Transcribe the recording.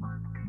podcast.